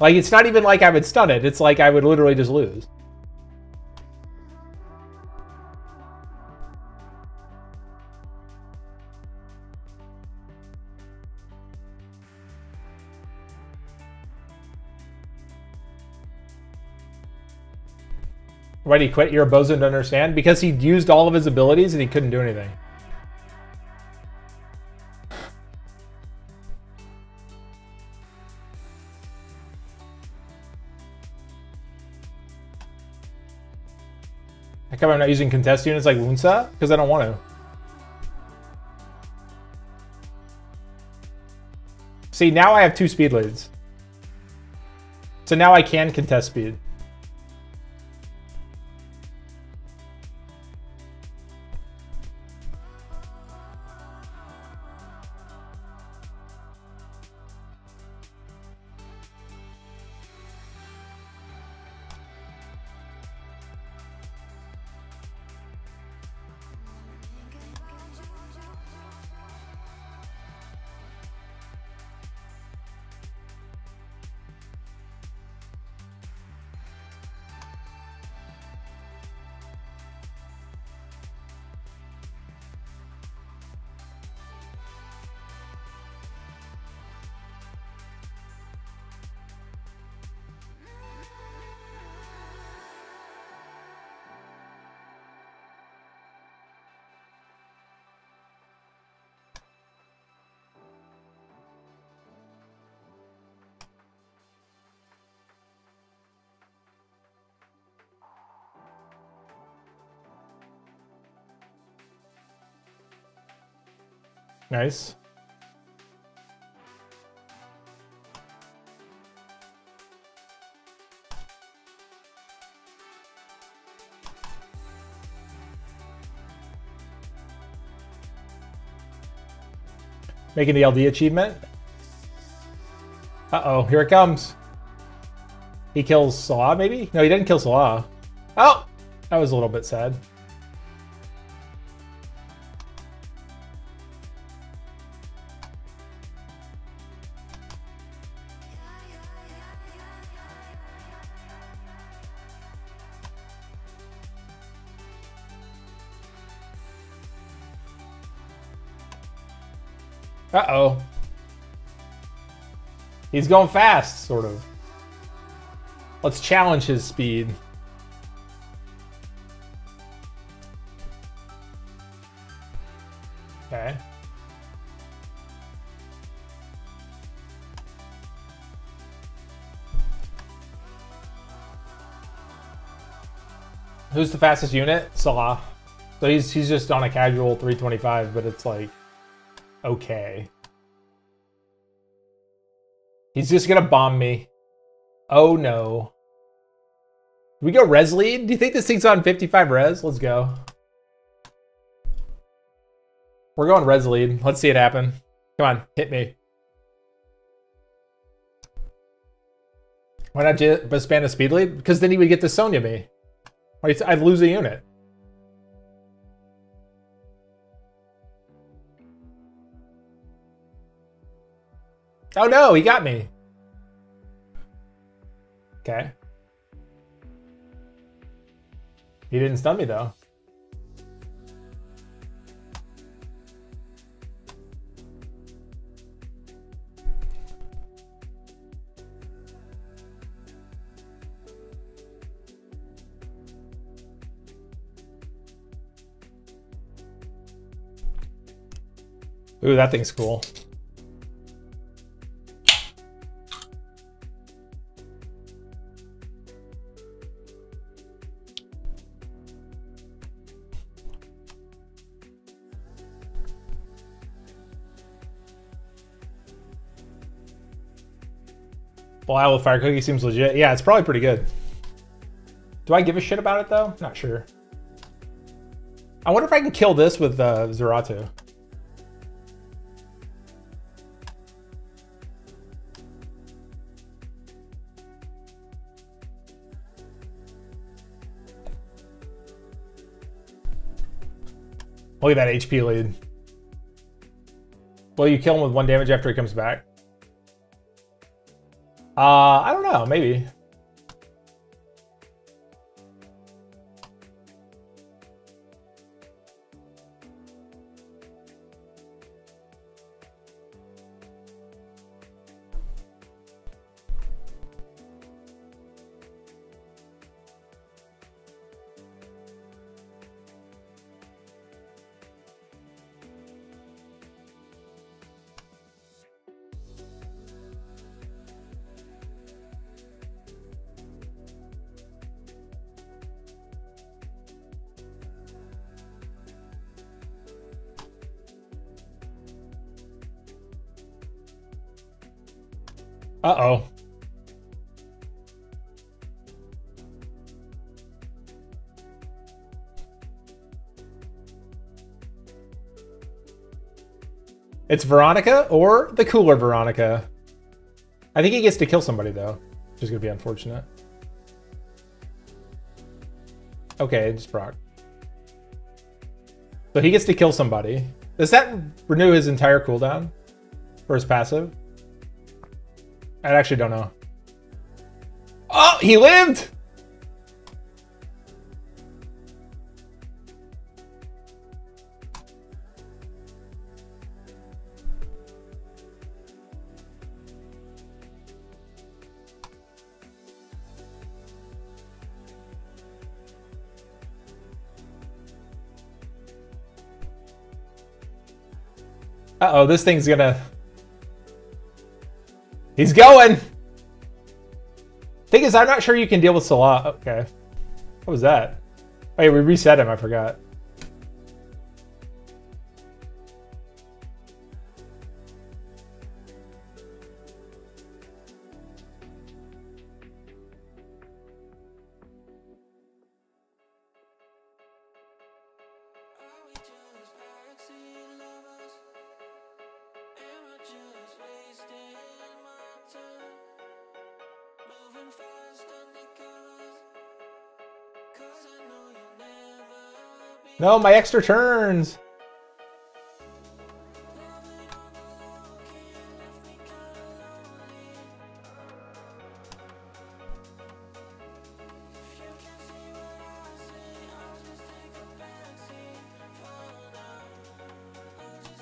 Like, it's not even like I would stun it. It's like I would literally just lose. Why did he quit? You're a bozo to understand? Because he used all of his abilities and he couldn't do anything. How come I'm not using contest units like Wunsa? Because I don't want to. See, now I have two speed leads. So now I can contest speed. Nice. Making the LD achievement. Uh-oh, here it comes. He kills Salah, maybe? No, he didn't kill Salah. Oh! That was a little bit sad. Uh-oh. He's going fast, sort of. Let's challenge his speed. Okay. Who's the fastest unit? Salah. So he's he's just on a casual 325, but it's like okay. He's just gonna bomb me. Oh no. we go res lead? Do you think this thing's on 55 res? Let's go. We're going res lead. Let's see it happen. Come on, hit me. Why not just ban a speed lead? Because then he would get to Sonya me. I'd lose a unit. Oh no, he got me. Okay. He didn't stun me though. Ooh, that thing's cool. Belial with Fire Cookie seems legit. Yeah, it's probably pretty good. Do I give a shit about it though? Not sure. I wonder if I can kill this with uh, Zeratu. Look at that HP lead. Well, you kill him with one damage after he comes back? Uh, I don't know, maybe. Uh-oh. It's Veronica or the cooler Veronica. I think he gets to kill somebody though, which is gonna be unfortunate. Okay, it's Brock. So he gets to kill somebody. Does that renew his entire cooldown for his passive? I actually don't know. Oh, he lived! Uh-oh, this thing's gonna He's going! Thing is, I'm not sure you can deal with Salah. Okay. What was that? Wait, we reset him, I forgot. No, my extra turns.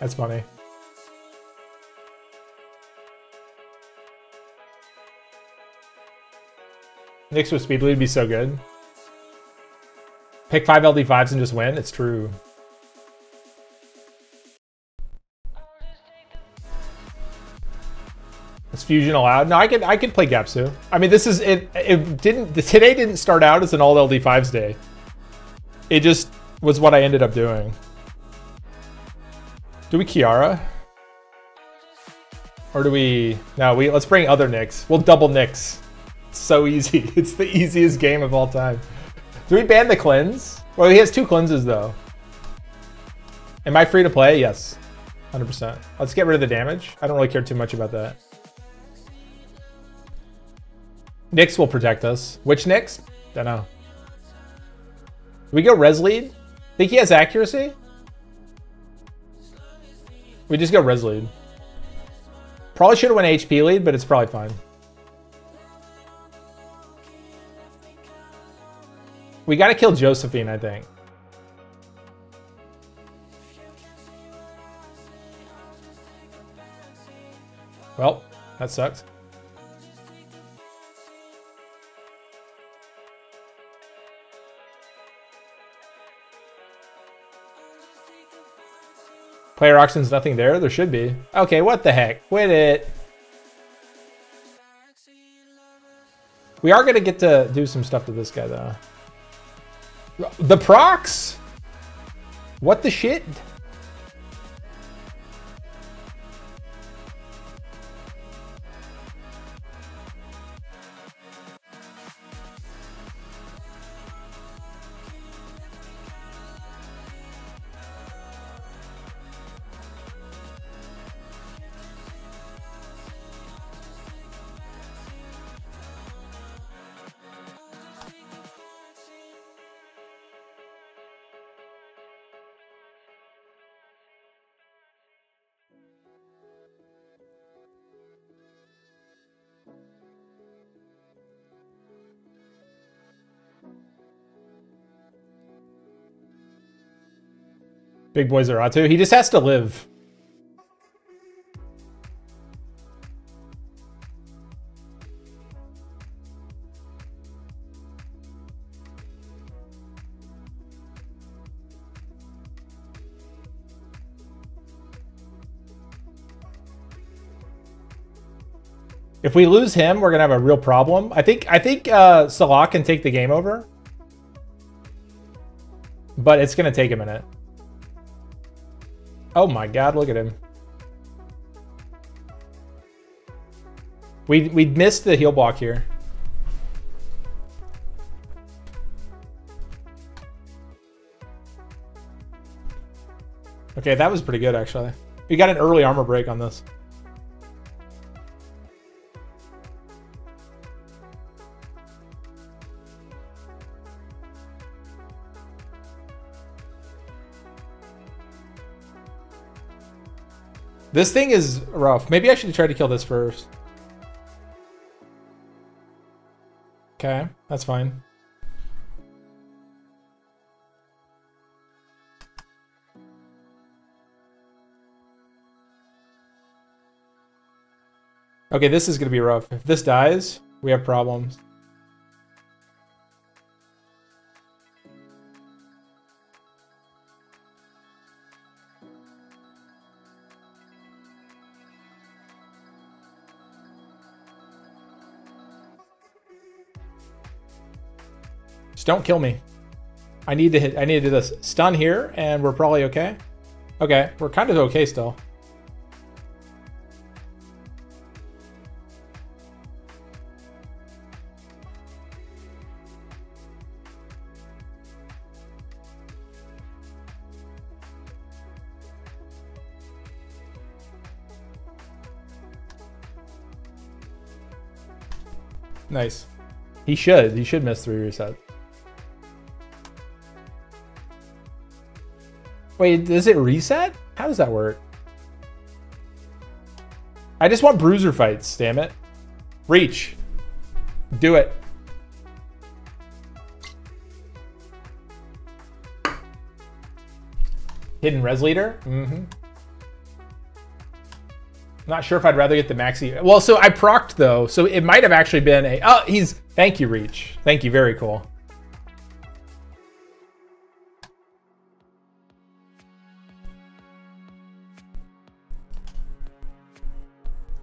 That's funny. Nyx with speed would be so good. Pick five LD5s and just win? It's true. Is fusion allowed? No, I could I could play Gapsu. I mean, this is it. It didn't today didn't start out as an all LD5s day. It just was what I ended up doing. Do we Kiara? Or do we? No, we let's bring other Nyx. We'll double. It's so easy. It's the easiest game of all time. Do we ban the cleanse? Well, he has two cleanses though. Am I free to play? Yes. 100%. Let's get rid of the damage. I don't really care too much about that. Nyx will protect us. Which Nyx? Don't know. Do we go res lead? Think he has accuracy? We just go res lead. Probably should have went HP lead, but it's probably fine. We gotta kill Josephine, I think. Well, that sucks. Player auction's nothing there? There should be. Okay, what the heck? Quit it. We are going to get to do some stuff to this guy, though. The procs? What the shit? Big boy Zeratu. He just has to live. If we lose him, we're gonna have a real problem. I think I think uh, Salah can take the game over, but it's gonna take a minute. Oh my God! Look at him. We we missed the heal block here. Okay, that was pretty good actually. We got an early armor break on this. This thing is rough. Maybe I should try to kill this first. Okay, that's fine. Okay, this is going to be rough. If this dies, we have problems. Just don't kill me. I need to hit, I need to do this. Stun here, and we're probably okay. Okay, we're kind of okay still. Nice. He should. He should miss three resets. Wait, does it reset? How does that work? I just want bruiser fights, damn it. Reach. Do it. Hidden res leader? Mm-hmm. Not sure if I'd rather get the maxi. Well, so I procced though, so it might have actually been a. Oh, he's. Thank you, Reach. Thank you. Very cool.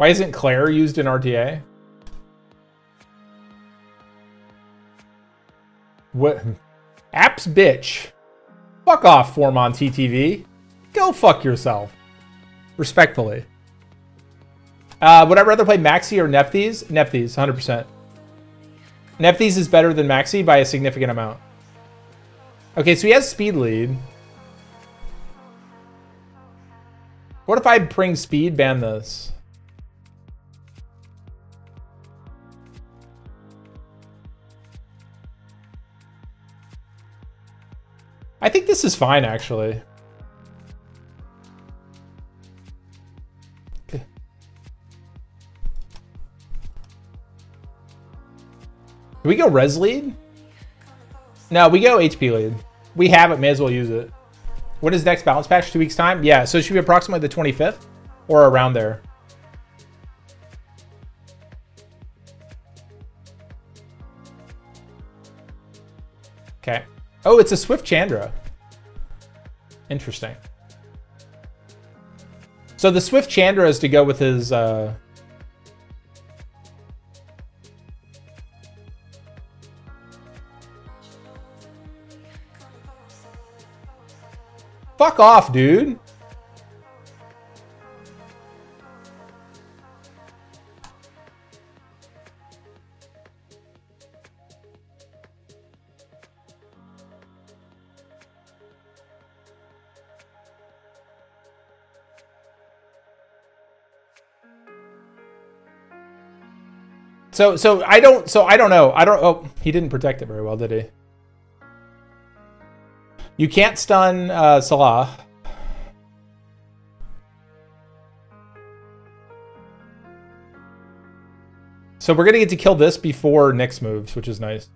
Why isn't Claire used in RTA? What? Apps bitch. Fuck off, Formon TTV. Go fuck yourself. Respectfully. Uh, would I rather play Maxi or Nephthys? Nephthys, 100%. Nephthys is better than Maxi by a significant amount. Okay, so he has speed lead. What if I bring speed, ban this? This is fine, actually. Okay. Do we go res lead? No, we go HP lead. We have it, may as well use it. What is next balance patch? Two weeks time? Yeah, so it should be approximately the 25th or around there. Okay. Oh, it's a Swift Chandra. Interesting. So the Swift Chandra is to go with his... Uh... Fuck off, dude. So so I don't so I don't know. I don't oh he didn't protect it very well, did he? You can't stun uh, Salah. So we're gonna get to kill this before Nyx moves, which is nice.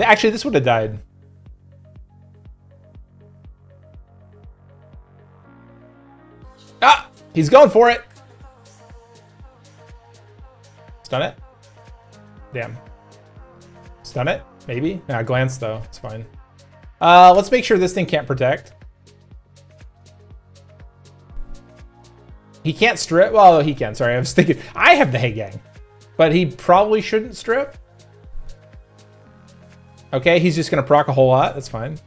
Actually, this would have died. Ah! He's going for it! Stun it? Damn. Stun it? Maybe? Nah, glance though. It's fine. Uh, let's make sure this thing can't protect. He can't strip? Well, he can. Sorry, I was thinking. I have the Hey Gang. But he probably shouldn't strip. Okay, he's just to proc a whole lot. That's fine.